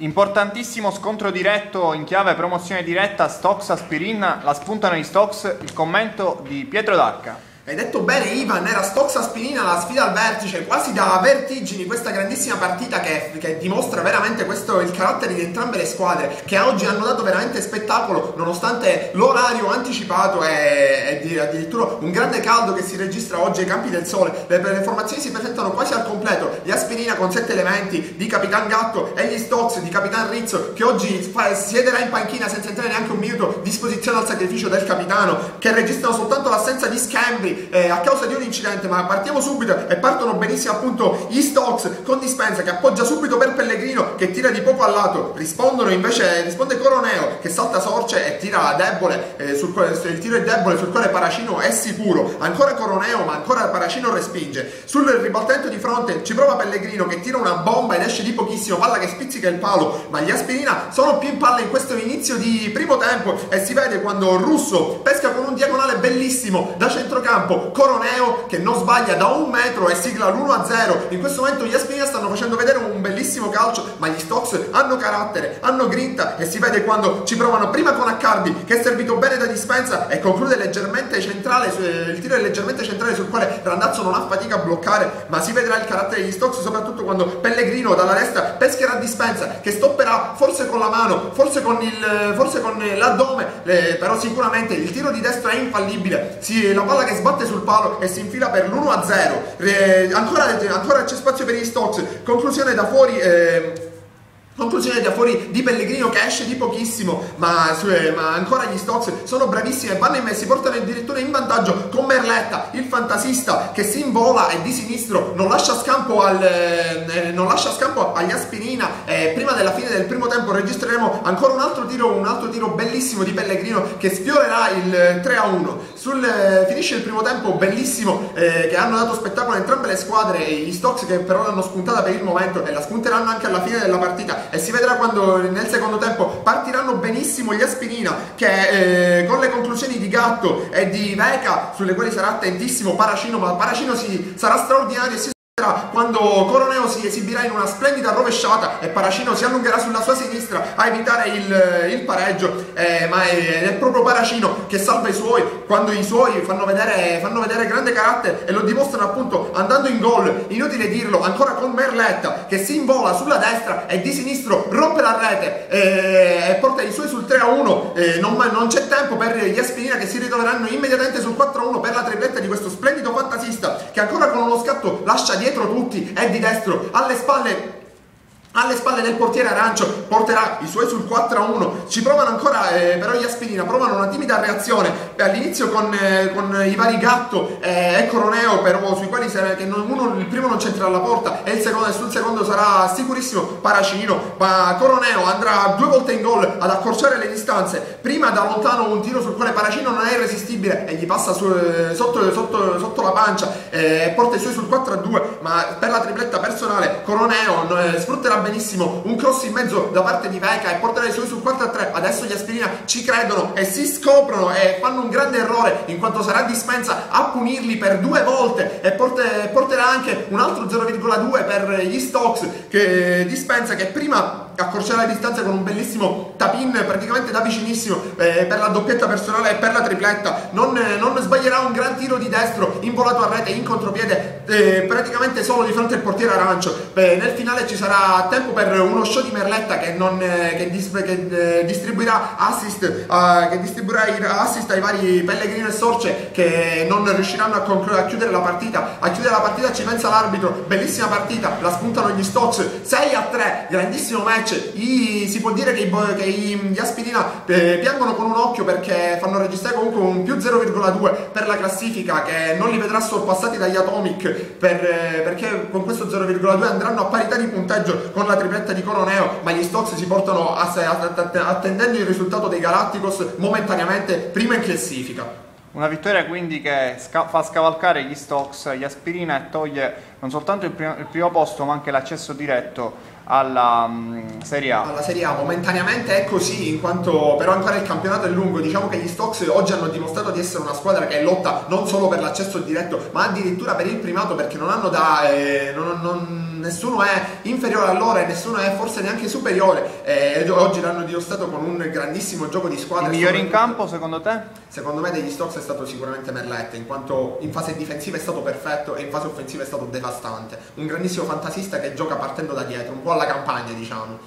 Importantissimo scontro diretto in chiave promozione diretta Stocks Aspirin, la spuntano gli Stocks, il commento di Pietro D'Arca. Hai detto bene Ivan, era Stox Aspinina la sfida al vertice, quasi da vertigini questa grandissima partita che, che dimostra veramente questo, il carattere di entrambe le squadre che oggi hanno dato veramente spettacolo nonostante l'orario anticipato e, e addirittura un grande caldo che si registra oggi ai campi del sole. Le, le formazioni si presentano quasi al completo, gli Aspirina con sette elementi di Capitan Gatto e gli Stox di Capitan Rizzo che oggi fa, siederà in panchina senza entrare neanche un minuto, disposizione al sacrificio del capitano che registrano soltanto l'assenza di Scambri eh, a causa di un incidente, ma partiamo subito e partono benissimo appunto gli Stocks con Dispensa che appoggia subito per Pellegrino che tira di poco al lato, rispondono invece, risponde Coroneo che salta sorce e tira debole, eh, sul il tiro è debole sul quale Paracino è sicuro, ancora Coroneo ma ancora Paracino respinge, sul ribaltamento di fronte ci prova Pellegrino che tira una bomba ed esce di pochissimo, palla che spizzica il palo, ma gli Aspirina sono più in palla in questo inizio di primo tempo e si vede quando Russo pesca diagonale bellissimo da centrocampo campo Coroneo che non sbaglia da un metro e sigla l'1-0 in questo momento gli Aspina stanno facendo vedere un bellissimo calcio ma gli Stocks hanno carattere hanno grinta e si vede quando ci provano prima con Accardi che è servito bene da dispensa e conclude leggermente centrale il tiro è leggermente centrale sul quale Randazzo non ha fatica a bloccare ma si vedrà il carattere degli Stocks soprattutto quando Pellegrino dalla destra pescherà dispensa che stopperà forse con la mano forse con, il, forse con l'addome eh, però sicuramente il tiro di destra è infallibile si, la palla che sbatte batte sul palo e si infila per l'1-0. Eh, ancora, ancora, c'è spazio per gli Stocks. Conclusione da fuori. Eh, Conclusione da fuori di Pellegrino che esce di pochissimo, ma, eh, ma ancora gli Stocks sono bravissimi e vanno in mezzo, si portano addirittura in vantaggio con Merletta, il fantasista che si invola e di sinistro non lascia scampo, al, eh, non lascia scampo agli Aspirina. Eh, prima della fine del primo tempo registreremo ancora un altro tiro, un altro tiro bellissimo di Pellegrino che sfiorerà il 3 a 1. Sul, eh, finisce il primo tempo bellissimo eh, che hanno dato spettacolo a entrambe le squadre, gli Stocks che però l'hanno spuntata per il momento e la spunteranno anche alla fine della partita e si vedrà quando nel secondo tempo partiranno benissimo gli Aspirina che eh, con le conclusioni di Gatto e di Veca sulle quali sarà attentissimo Paracino ma Paracino si, sarà straordinario e si quando Coroneo si esibirà in una splendida rovesciata e Paracino si allungherà sulla sua sinistra a evitare il, il pareggio eh, ma è, è, proprio Paracino che salva i suoi quando i suoi fanno vedere, fanno vedere grande carattere e lo dimostrano appunto andando in gol. Inutile dirlo ancora con Merletta che si invola sulla destra e di sinistro rompe la rete eh, e porta i suoi sul 3 a 1 eh, non, non, c'è tempo per gli Aspirina che si ritroveranno immediatamente sul 4 a 1 per la tripletta di questo splendido lascia dietro tutti, è di destro, alle spalle alle spalle del portiere arancio porterà i suoi sul 4 a 1 ci provano ancora eh, però gli Aspirina provano una timida reazione. All'inizio con, eh, con, i vari Gatto eh, e Coroneo però sui quali sarà, non, uno, il primo non c'entra alla porta e il secondo, sul secondo sarà sicurissimo Paracino. Ma Coroneo andrà due volte in gol ad accorciare le distanze. Prima da lontano un tiro sul quale Paracino non è irresistibile e gli passa su, eh, sotto, sotto, sotto, la pancia eh, e porta i suoi sul 4 a 2 ma per la tripletta personale Coroneo eh, sfrutterà benissimo. Un cross in mezzo da parte di Veca e porterà i suoi sul 4 a 3 adesso gli Aspirina ci credono e si scoprono e fanno un grande errore in quanto sarà Dispensa a punirli per due volte e porterà anche un altro 0,2 per gli Stocks che Dispensa che prima accorciare la distanza con un bellissimo tapin praticamente da vicinissimo eh, per la doppietta personale e per la tripletta. Non, eh, non, sbaglierà un gran tiro di destro involato a rete in contropiede eh, praticamente solo di fronte al portiere arancio. Nel finale ci sarà tempo per uno show di Merletta che, non, eh, che, dis, che eh, distribuirà assist che distribuirà assist ai vari Pellegrino e Sorce che non riusciranno a, a, chiudere la partita. A chiudere la partita ci pensa l'arbitro. Bellissima partita la spuntano gli Stocks 6 a 3 grandissimo match match i, si può dire che, i, che i, gli Aspirina eh, piangono con un occhio perché fanno registrare comunque un più 0,2 per la classifica che non li vedrà sorpassati dagli Atomic per, eh, perché con questo 0,2 andranno a parità di punteggio con la tripletta di Coroneo ma gli Stocks si portano a, a, a, attendendo il risultato dei Galacticos momentaneamente prima in classifica una vittoria quindi che sca- fa scavalcare gli Stocks, gli Aspirina e toglie non soltanto il primo, il primo posto ma anche l'accesso diretto alla um, Serie A. Alla Serie A momentaneamente è così, in quanto però ancora il campionato è lungo. Diciamo che gli Stocks oggi hanno dimostrato di essere una squadra che lotta non solo per l'accesso diretto, ma addirittura per il primato perché non hanno da. Eh, non, non, nessuno è inferiore a loro e nessuno è forse neanche superiore. Eh, oggi l'hanno dimostrato con un grandissimo gioco di squadra. Il migliore in campo secondo te? Secondo me degli Stocks è stato sicuramente Merlette, in quanto in fase difensiva è stato perfetto e in fase offensiva è stato devastante. Un grandissimo fantasista che gioca partendo da dietro, un po' alla campagna diciamo.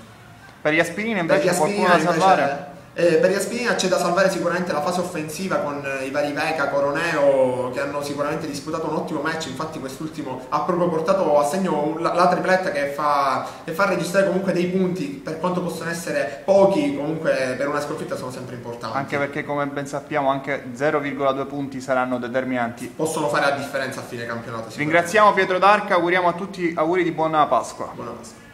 Per gli aspirini invece per gli qualcuno da salvare? Eh, per Iaspina c'è da salvare sicuramente la fase offensiva con eh, i vari Veca, Coroneo che hanno sicuramente disputato un ottimo match, infatti quest'ultimo ha proprio portato a segno la, la tripletta che fa, che fa, registrare comunque dei punti, per quanto possono essere pochi, comunque per una sconfitta sono sempre importanti. Anche perché come ben sappiamo anche 0,2 punti saranno determinanti. Possono fare la differenza a fine campionato. Ringraziamo Pietro D'Arca, auguriamo a tutti auguri di buona Pasqua. Buona Pasqua.